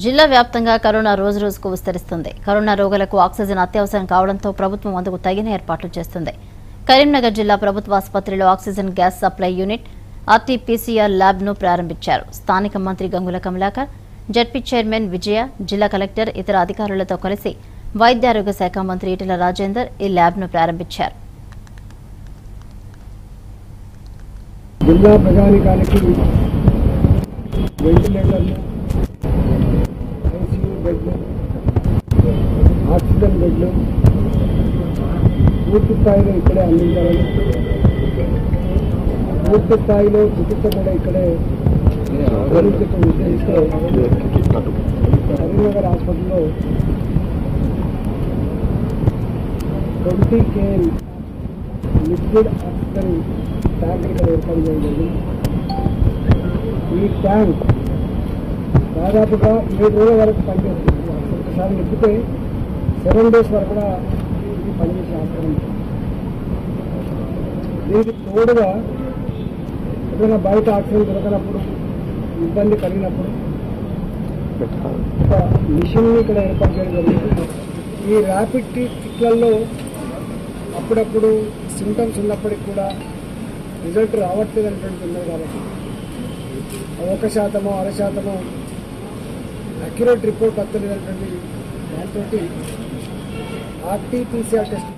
జిల్లా వ్యాప్తంగా కరోనా రోజు రోజుకు విస్తరిస్తుంది. కరోనా రోగులకు ఆక్సిజన్ అత్యవసరం కావడంతో ప్రభుత్వం అందుకు తగిన ఏర్పాట్లు చేస్తుంది. కరీంనగర్ జిల్లా ప్రభుత్వ ఆసుపత్రిలో oxygen gas supply unit RTPCR ల్యాబ్ను ప్రారంభించారు. స్థానిక మంత్రి గంగుల కమలాకర్ జడ్పీ చైర్మన్ విజయ జిల్లా కలెక్టర్ ఇతర అధికారులతో కలిసి వైద్యారోగ్య శాఖ మంత్రి ఈటెల రాజేందర్ ఈ ల్యాబ్ను ప్రారంభించారు. జిల్లా ప్రజానికానికి వెంటిలేటర్లు ఆక్సిజన్ బెడ్లు పూర్తి స్థాయిలో ఇక్కడే అందించాలని పూర్తి స్థాయిలో చికిత్స కూడా ఇక్కడే భరించడం ఉద్దేశిస్తే కరీంనగర్ హాస్పిటల్లో twenty KL liquid oxygen tank ఇక్కడ ఏర్పాటు చేయడం జరిగింది ఈ ట్యాంక్ దాదాపుగా ఏడు రోజుల వరకు పనిచేస్తుంది ఒకసారి ఎక్కితే సెవెన్ డేస్ వరకు కూడా ఇది పనిచేసే ఆస్కారం దీనికి తోడుగా ఏదైనా బయట ఆక్సిజన్ దొరకనప్పుడు ఇబ్బంది కలిగినప్పుడు ఒక మిషన్ని ఇక్కడ ఏర్పాటు చేయడం జరిగింది. ఈ ర్యాపిడ్ కిట్లలో అప్పుడప్పుడు సింటమ్స్ ఉన్నప్పటికి కూడా రిజల్ట్ రావట్లేదు అనేటువంటి ఉన్నది కాబట్టి ఒక శాతమో అర శాతమో అక్యురేట్ రిపోర్ట్ వస్తలేదు అనేటువంటి దాంతో ఆర్టీపీసీఆర్ టెస్ట్